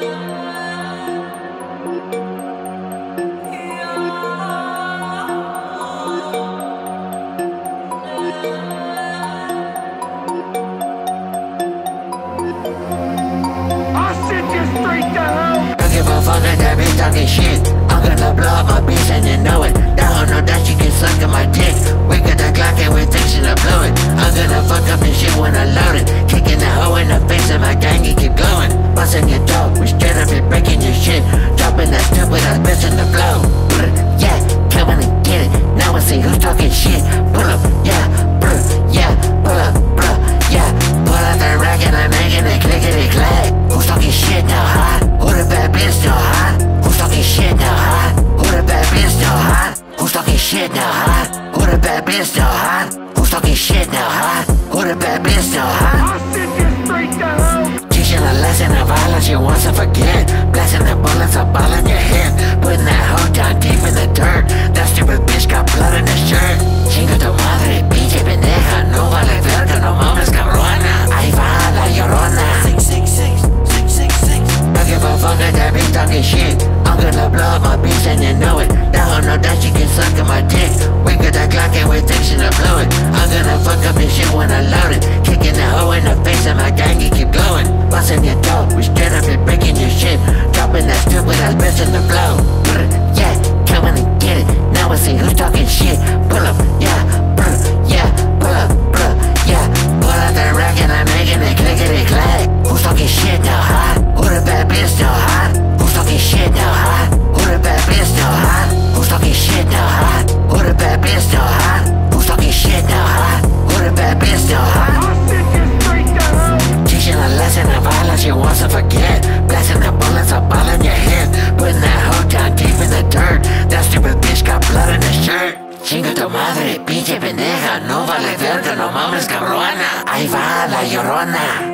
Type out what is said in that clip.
Don't give a fuck if that bitch talking shit. Bitch now, huh? Who's talking shit now, huh? Who the bad bitch now, huh? Teaching a lesson of violence you want to forget. Blasting the bullets a ball in your head. Putting that hoe down deep in the dirt. That stupid bitch got blood in his shirt. Chinga tu madre, pinche pendeja No vale verga, no mames cabrona Ahí va la llorona Don't give a fuck if that bitch talking shit. I'm gonna blow up my bitch and you know it. That hoe know that she can suck on my dick. We got that shit now, bad bitch now, huh? Who's talking shit now, huh? Who the bad bitch now, huh? Teaching a lesson of violence you want to forget Blasting the bullets a ball your head Putting that hoe down deep in the dirt That stupid bitch got blood in his shirt Chinga tu madre, pinche pendeja No vale verga, no mames cabrona Ahí va la llorona